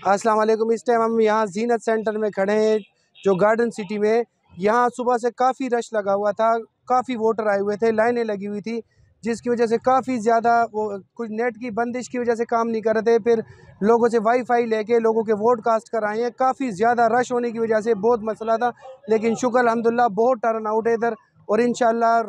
अस्सलाम वालेकुम इस टाइम हम यहाँ जीनत सेंटर में खड़े हैं, जो गार्डन सिटी में यहाँ सुबह से काफ़ी रश लगा हुआ था, काफ़ी वोटर आए हुए थे, लाइनें लगी हुई थी, जिसकी वजह से काफ़ी ज़्यादा वो कुछ नेट की बंदिश की वजह से काम नहीं कर रहे थे। फिर लोगों से वाईफाई लेके लोगों के वोट कास्ट कराए हैं। काफ़ी ज़्यादा रश होने की वजह से बहुत मसला था, लेकिन शुक्र अलहमदिल्ला बहुत टर्न आउट है इधर, और इन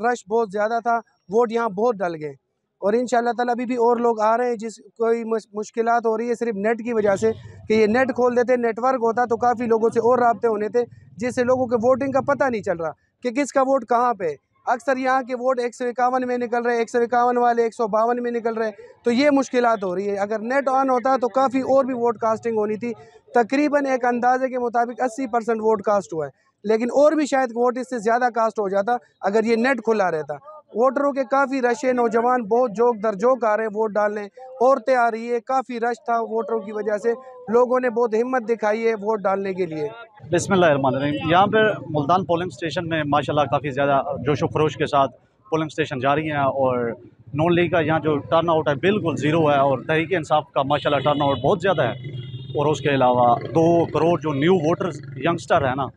रश बहुत ज़्यादा था वोट यहाँ बहुत डल गए। और इन ताला अभी भी और लोग आ रहे हैं, जिस कोई मुश्किल हो रही है सिर्फ़ नेट की वजह से कि ये नेट खोल देते, नेटवर्क होता तो काफ़ी लोगों से और रबते होने थे, जिससे लोगों के वोटिंग का पता नहीं चल रहा कि किसका वोट कहाँ पे अक्सर यहाँ के वोट एक सौ इक्यावन में निकल रहे हैं, एक सौ इक्यावन वाले एक सौ बावन में निकल रहे हैं तो ये मुश्किल हो रही है। अगर नेट ऑन होता तो काफ़ी और भी वोट कास्टिंग होनी थी। तकरीबन एक अंदाजे के मुताबिक अस्सी परसेंट वोट कास्ट हुआ है, लेकिन और भी शायद वोट इससे ज़्यादा कास्ट हो जाता अगर ये नेट खुला रहता। वोटरों के काफ़ी रश है, नौजवान बहुत जोक दर जोक आ रहे हैं वोट डालने। औरतें आ रही है, काफ़ी रश था वोटरों की वजह से। लोगों ने बहुत हिम्मत दिखाई है वोट डालने के लिए। बिस्मिल्लाह यहाँ पर मुल्तान पोलिंग स्टेशन में माशाल्लाह काफ़ी ज़्यादा जोशो खरोश के साथ पोलिंग स्टेशन जारी हैं और नॉन लीग का यहाँ जो टर्न आउट है बिल्कुल ज़ीरो है और तहरीक इंसाफ का माशाल्लाह टर्न आउट बहुत ज़्यादा है। और उसके अलावा दो करोड़ जो न्यू वोटर्स यंगस्टर है ना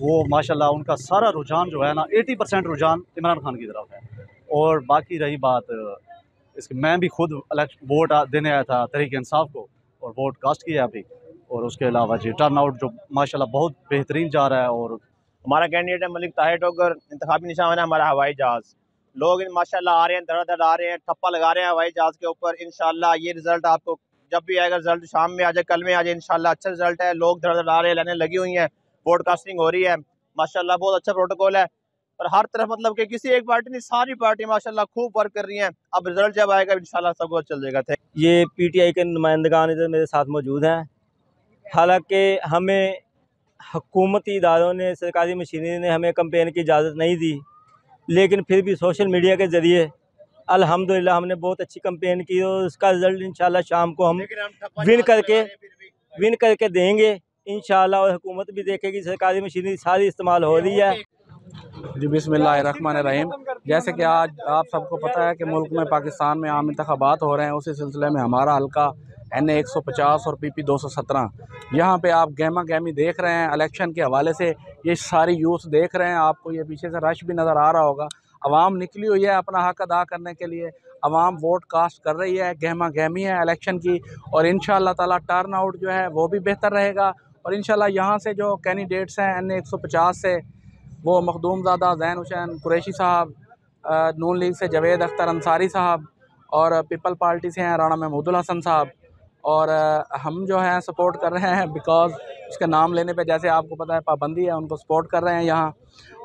वो, माशाल्लाह, उनका सारा रुझान जो है ना, एटी परसेंट रुझान इमरान खान की तरफ़ है। और बाकी रही बात, इसके, मैं भी खुद वोट देने आया था तरीके इंसाफ को, और वोट कास्ट किया अभी। और उसके अलावा जी टर्न आउट जो, माशाल्लाह, बहुत बेहतरीन जा रहा है, और हमारा कैंडिडेट है मलिक ताहिर टोकर इंतबी निशान है हमारा हवाई जहाज़। लोग माशाल्लाह, आ रहे हैं धड़ धड़ आ रहे हैं, ठप्पा लगा रहे हैं हवाई जहाज़ के ऊपर इन ये रिज़ल्ट आपको, जब भी आएगा रिज़ल्ट शाम में आ जाए, कल में आ जाए इन अच्छा रिज़ल्ट है, लोग धड़ धड़ आ रहे हैं, लाइनें लगी हुई हैं। ब्रॉडकास्टिंग हो रही है। माशाल्लाह बहुत अच्छा प्रोटोकॉल है। और हर तरफ़ मतलब कि किसी एक पार्टी नहीं सारी पार्टी माशाल्लाह खूब वर्क कर रही हैं। अब रिज़ल्ट जब आएगा इंशाल्लाह सब कुछ चल जाएगा। थे ये पीटीआई के नुमाइंदगान इधर मेरे साथ मौजूद हैं। हालाँकि हमें हुकूमती इदारों ने सरकारी मशीनरी ने हमें कंपेन की इजाज़त नहीं दी लेकिन फिर भी सोशल मीडिया के ज़रिए अल्हम्दुलिल्लाह हमने बहुत अच्छी कंपेन की और उसका रिज़ल्ट इंशाल्लाह शाम को हम विन करके विन करके देंगे। इन हुकूमत भी देखेगी, सरकारी मशीनरी सारी इस्तेमाल हो रही है। जी रहीम जैसे कि आज आप सबको पता है कि मुल्क में पाकिस्तान में आम इंतबात हो रहे हैं, उसी सिलसिले में हमारा हल्का एन ए एक सौ पचास और पी पी दो सौ सत्रह। यहाँ पर आप गहमा गहमी देख रहे हैं, इलेक्शन के हवाले से ये सारी यूथ देख रहे हैं, आपको ये पीछे से रश भी नज़र आ रहा होगा। आवाम निकली हुई है अपना हक अदा करने के लिए। आवाम वोट कास्ट कर रही है, गहमा गहमी है इलेक्शन की, और इन ताला टर्न आउट जो है वो भी बेहतर रहेगा। और इन यहाँ से जो कैंडिडेट्स हैं, एन एक सौ पचास से, वो मखदूमज़ादा जैन हुसैन, कुरैशी साहब नून लीग से जवेद अख्तर, अंसारी साहब और पीपल पार्टी से हैं राना महमूदुल हसन साहब। और हम जो हैं सपोर्ट कर रहे हैं बिकॉज़ उसके नाम लेने पे जैसे आपको पता है, पाबंदी है, उनको सपोर्ट कर रहे हैं यहाँ।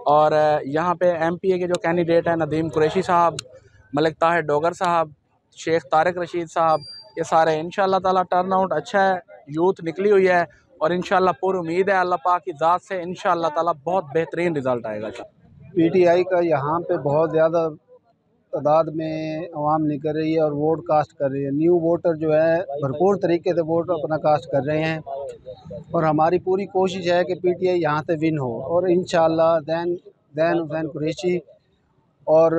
और यहाँ पे एमपीए के जो कैंडिडेट हैं, नदीम कुरैशी साहब, मलिक ताहिर डोगर साहब, शेख तारक रशीद साहब, ये सारे इन ताला टर्न आउट अच्छा है यूथ निकली हुई है। और इन पूरी उम्मीद है अल्लाह पाक की ज़ात से इन ताला बहुत बेहतरीन रिज़ल्ट आएगा पी टी आई का यहाँ पे बहुत ज़्यादा तादाद में आवाम निकल रही है और वोट कास्ट कर रही है। न्यू वोटर जो है, भरपूर तरीके से वोट अपना कास्ट कर रहे हैं। और हमारी पूरी कोशिश है कि पी टी आई यहाँ से विन हो और इन दैन दैन हुसैन कुरैशी और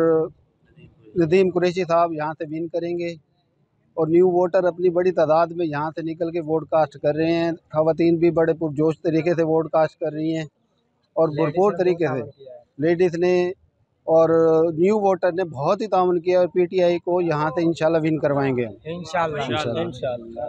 नदीम कुरेशी साहब यहाँ से विन करेंगे। और न्यू वोटर अपनी बड़ी तादाद में यहाँ से निकल के वोट कास्ट कर रहे हैं। खातन भी बड़े पुरजोश तरीके से वोट कास्ट कर रही हैं और भरपूर तरीके से। लेडीज़ ने और न्यू वोटर ने बहुत ही तावन किया और पीटीआई को यहाँ से इंशाल्लाह विन करवाएँगे। इंशाल्लाह। इंशाल्लाह।